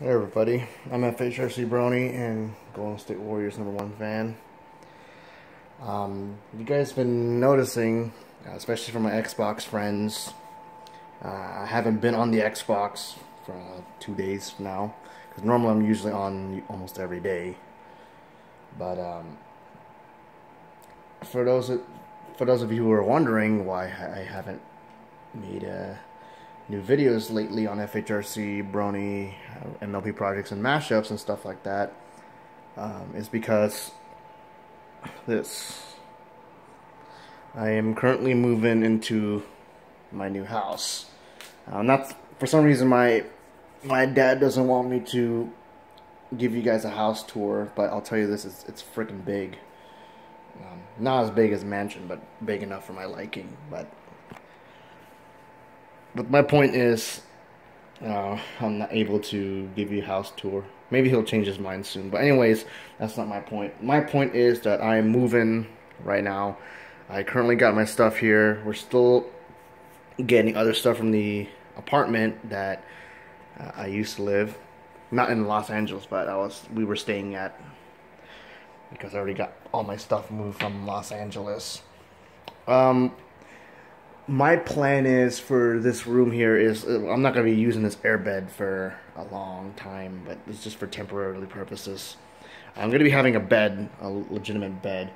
Hey everybody, I'm FHRC Brony and Golden State Warriors number one fan. Um, you guys have been noticing, uh, especially from my Xbox friends, uh, I haven't been on the Xbox for uh, two days now. Because normally I'm usually on almost every day. But um, for those for those of you who are wondering why I haven't made a new videos lately on FHRC, Brony, uh, MLP projects, and mashups and stuff like that um, is because this. I am currently moving into my new house. Uh, not for some reason my my dad doesn't want me to give you guys a house tour, but I'll tell you this: it's it's freaking big. Um, not as big as mansion, but big enough for my liking. But but my point is, uh, I'm not able to give you a house tour. Maybe he'll change his mind soon. But anyways, that's not my point. My point is that I'm moving right now. I currently got my stuff here. We're still getting other stuff from the apartment that uh, I used to live. Not in Los Angeles, but I was we were staying at because I already got all my stuff moved from Los Angeles. Um, my plan is for this room here is I'm not going to be using this airbed for a long time, but it's just for temporarily purposes. I'm going to be having a bed, a legitimate bed,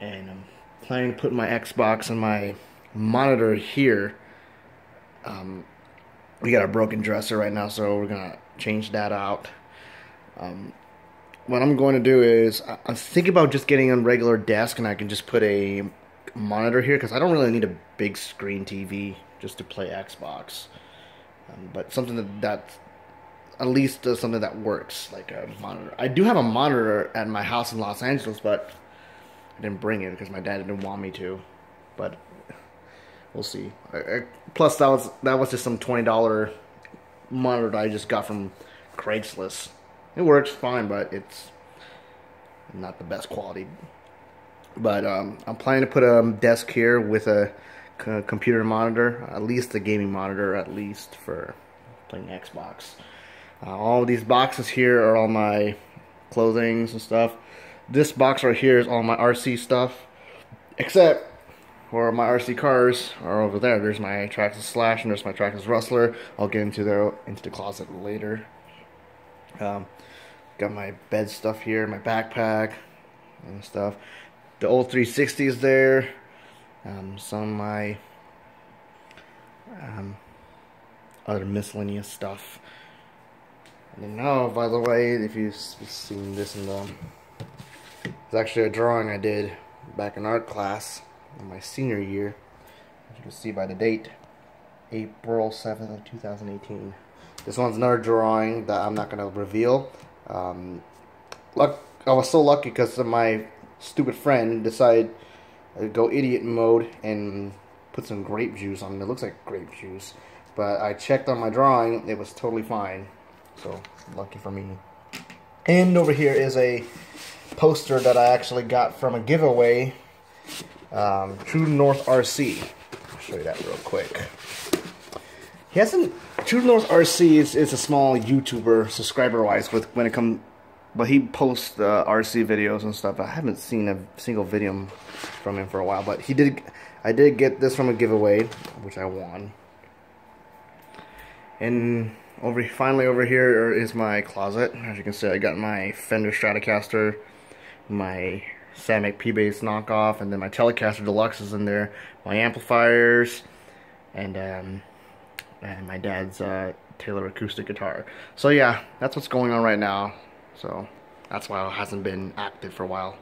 and I'm planning to put my Xbox and my monitor here. Um, we got a broken dresser right now, so we're going to change that out. Um, what I'm going to do is I'm thinking about just getting a regular desk and I can just put a monitor here because I don't really need a big screen TV just to play Xbox. Um, but something that, that at least does something that works, like a monitor. I do have a monitor at my house in Los Angeles, but I didn't bring it because my dad didn't want me to. But we'll see. I, I, plus, that was that was just some twenty dollar monitor that I just got from Craigslist. It works fine, but it's not the best quality. But um, I'm planning to put a desk here with a computer monitor, at least a gaming monitor, at least for playing Xbox. Uh, all these boxes here are all my clothings and stuff. This box right here is all my RC stuff, except for my RC cars are over there. There's my Traxxas Slash and there's my Traxxas Rustler. I'll get into the into the closet later. Um, got my bed stuff here, my backpack and stuff the old 360s there. Um, some of my um, other miscellaneous stuff. And now, by the way, if you've seen this in the, it's actually a drawing I did back in art class in my senior year. As you can see by the date, April 7th of 2018. This one's another drawing that I'm not going to reveal. Um, luck, I was so lucky because of my stupid friend decided to go idiot mode and put some grape juice on it. It looks like grape juice. But I checked on my drawing, it was totally fine. So, lucky for me. And over here is a poster that I actually got from a giveaway. Um, True North RC. I'll show you that real quick. He hasn't. True North RC is, is a small YouTuber, subscriber wise, with when it comes but he posts uh, RC videos and stuff. I haven't seen a single video from him for a while, but he did. I did get this from a giveaway, which I won. And over finally over here is my closet. As you can see, I got my Fender Stratocaster, my Samick P-Bass knockoff, and then my Telecaster Deluxe is in there. My amplifiers, and um, and my dad's uh, Taylor acoustic guitar. So yeah, that's what's going on right now. So that's why it hasn't been active for a while.